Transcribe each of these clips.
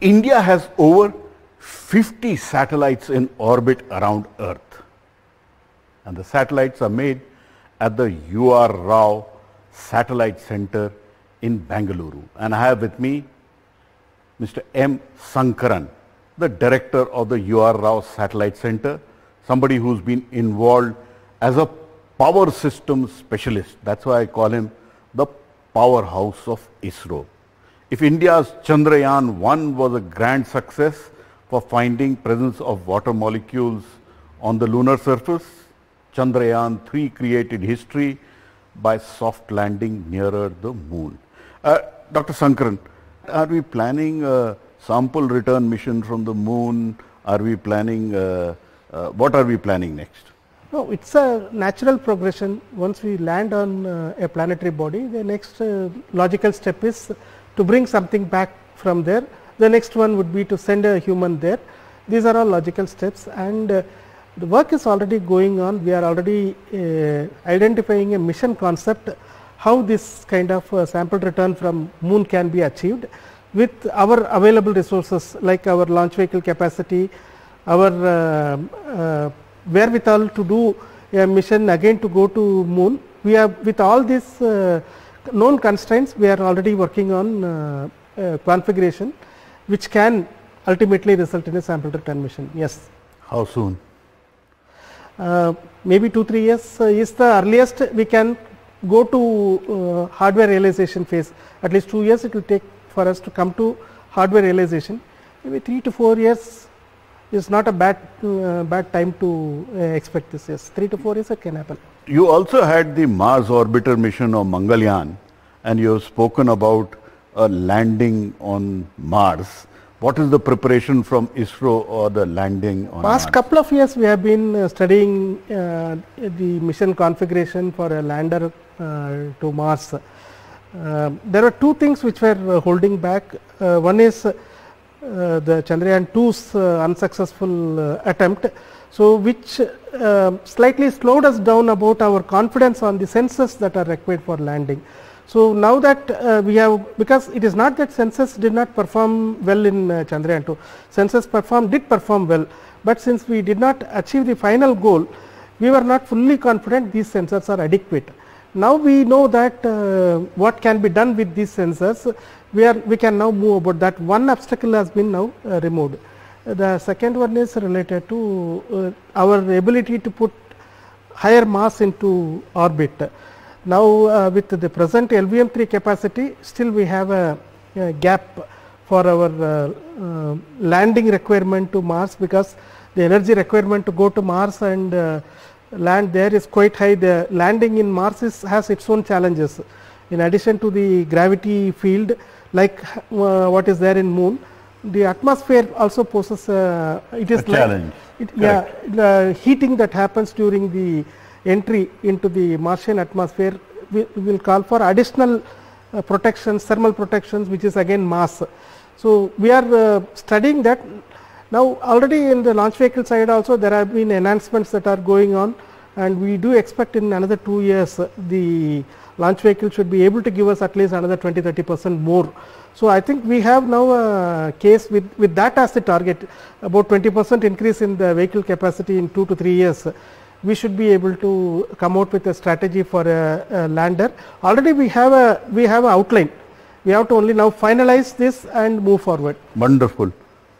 India has over 50 satellites in orbit around Earth. And the satellites are made at the UR Rao Satellite Center in Bangalore. And I have with me Mr. M. Sankaran, the director of the UR Rao Satellite Center, somebody who's been involved as a power system specialist. That's why I call him the powerhouse of ISRO. If India's Chandrayaan 1 was a grand success for finding presence of water molecules on the lunar surface, Chandrayaan 3 created history by soft landing nearer the moon. Uh, Dr. Sankaran, are we planning a sample return mission from the moon? Are we planning, uh, uh, what are we planning next? No, it's a natural progression. Once we land on uh, a planetary body, the next uh, logical step is to bring something back from there. The next one would be to send a human there. These are all logical steps and uh, the work is already going on. We are already uh, identifying a mission concept, how this kind of uh, sample return from moon can be achieved with our available resources like our launch vehicle capacity, our uh, uh, wherewithal to do a mission again to go to moon. We have with all these uh, known constraints, we are already working on uh, uh, configuration which can ultimately result in a sample return mission. Yes. How soon? Uh, maybe 2 3 years uh, is the earliest we can go to uh, hardware realization phase at least 2 years it will take for us to come to hardware realization maybe 3 to 4 years is not a bad uh, bad time to uh, expect this yes 3 to 4 years it can happen You also had the Mars orbiter mission of Mangalyaan and you have spoken about a landing on Mars. What is the preparation from ISRO or the landing on Past Mars? couple of years we have been uh, studying uh, the mission configuration for a lander uh, to Mars. Uh, there are two things which were uh, holding back. Uh, one is uh, the Chandrayaan 2's uh, unsuccessful uh, attempt. So, which uh, slightly slowed us down about our confidence on the sensors that are required for landing. So, now that uh, we have because it is not that sensors did not perform well in uh, Chandrayaan 2, sensors perform did perform well, but since we did not achieve the final goal, we were not fully confident these sensors are adequate. Now we know that uh, what can be done with these sensors, we are we can now move about that one obstacle has been now uh, removed. The second one is related to uh, our ability to put higher mass into orbit. Now uh, with the present LVM3 capacity still we have a, a gap for our uh, uh, landing requirement to Mars because the energy requirement to go to Mars and uh, land there is quite high. The landing in Mars is, has its own challenges. In addition to the gravity field like uh, what is there in moon, the atmosphere also poses uh, it is A like- challenge. it, yeah, the heating that happens during the entry into the Martian atmosphere will, will call for additional uh, protections, thermal protections, which is again mass. So we are uh, studying that. Now already in the launch vehicle side also there have been enhancements that are going on and we do expect in another two years uh, the launch vehicle should be able to give us at least another 20 30 percent more. So I think we have now a case with, with that as the target about 20 percent increase in the vehicle capacity in 2 to 3 years. We should be able to come out with a strategy for a, a lander. Already we have a we have an outline. We have to only now finalize this and move forward. Wonderful.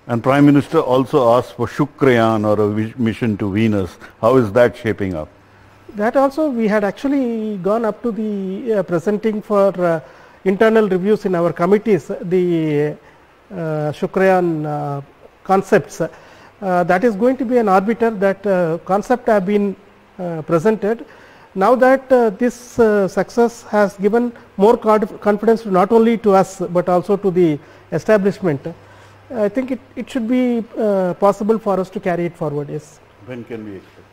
And Prime Minister also asked for Shukrayaan or a mission to Venus. How is that shaping up? That also we had actually gone up to the uh, presenting for uh, internal reviews in our committees the uh, uh, concepts. That is going to be an orbiter that concept have been presented. Now that uh, this uh, success has given more confidence not only to us but also to the establishment, I think it, it should be uh, possible for us to carry it forward. Yes. When can we expect?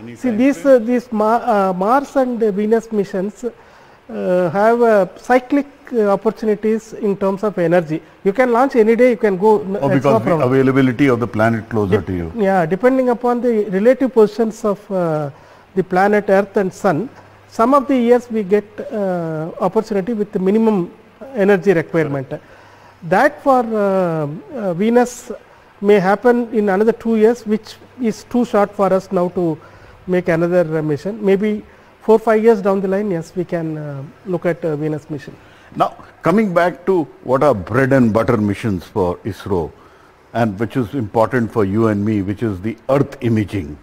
Any See these uh, these Ma uh, Mars and Venus missions uh, have uh, cyclic uh, opportunities in terms of energy. You can launch any day. You can go. no Oh, because the availability of the planet closer to you. Yeah, depending upon the relative positions of uh, the planet Earth and Sun, some of the years we get uh, opportunity with the minimum energy requirement. That for uh, uh, Venus may happen in another 2 years which is too short for us now to make another uh, mission. Maybe 4 5 years down the line yes we can uh, look at uh, Venus mission. Now, coming back to what are bread and butter missions for ISRO and which is important for you and me, which is the earth imaging.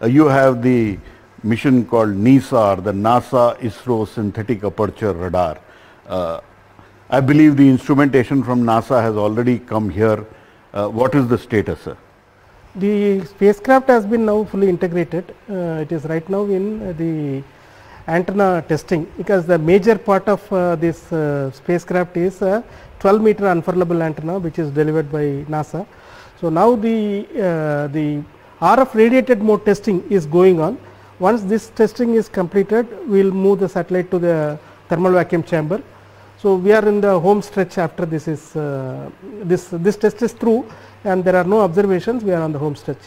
Uh, you have the mission called NISAR, the NASA ISRO Synthetic Aperture Radar. Uh, I believe the instrumentation from NASA has already come here. Uh, what is the status, sir? The spacecraft has been now fully integrated. Uh, it is right now in uh, the antenna testing because the major part of uh, this uh, spacecraft is a 12 meter unfurlable antenna which is delivered by NASA. So, now the, uh, the RF radiated mode testing is going on. Once this testing is completed, we will move the satellite to the thermal vacuum chamber. So, we are in the home stretch after this is uh, this this test is through and there are no observations we are on the home stretch.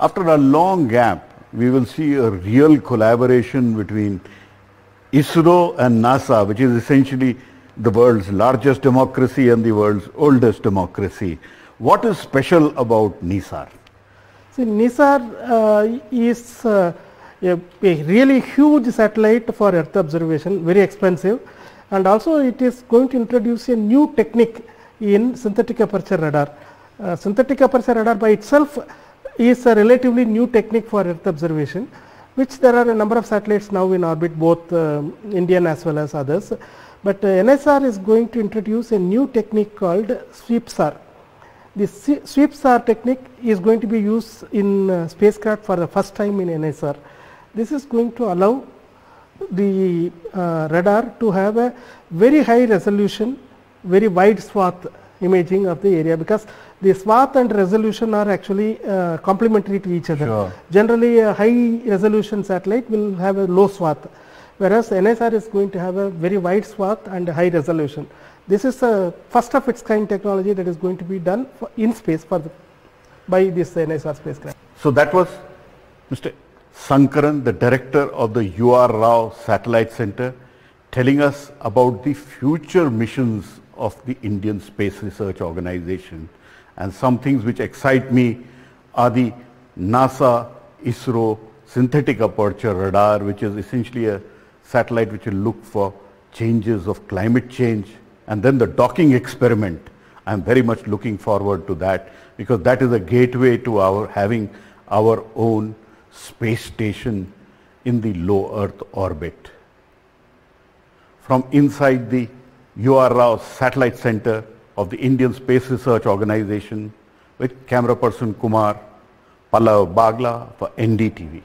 After a long gap, we will see a real collaboration between ISRO and NASA, which is essentially the world's largest democracy and the world's oldest democracy. What is special about NISAR? See NISAR uh, is uh, a, a, really huge satellite for earth observation, very expensive and also it is going to introduce a new technique in synthetic aperture radar. Uh, synthetic aperture radar by itself is a relatively new technique for earth observation which there are a number of satellites now in orbit both uh, Indian as well as others. But uh, NISAR is going to introduce a new technique called SweepSAR. The SweepSAR technique is going to be used in uh, spacecraft for the first time in NISAR. This is going to allow the uh, radar to have a very high resolution, very wide swath imaging of the area because the swath and resolution are actually uh, complementary to each other. Sure. Generally a high resolution satellite will have a low swath whereas NISAR is going to have a very wide swath and high resolution. This is a first of its kind technology that is going to be done in space for the, by this NISAR spacecraft. So that was Mr. Sankaran, the director of the UR Rao Satellite Center, telling us about the future missions of the Indian Space Research Organization. And some things which excite me are the NASA ISRO synthetic aperture radar, which is essentially a satellite which will look for changes of climate change and then the docking experiment. I'm very much looking forward to that because that is a gateway to our having our own space station in the low Earth orbit. From inside the UR Satellite Center of the Indian Space Research Organization with camera person Kumar, Pallav Bagla for NDTV.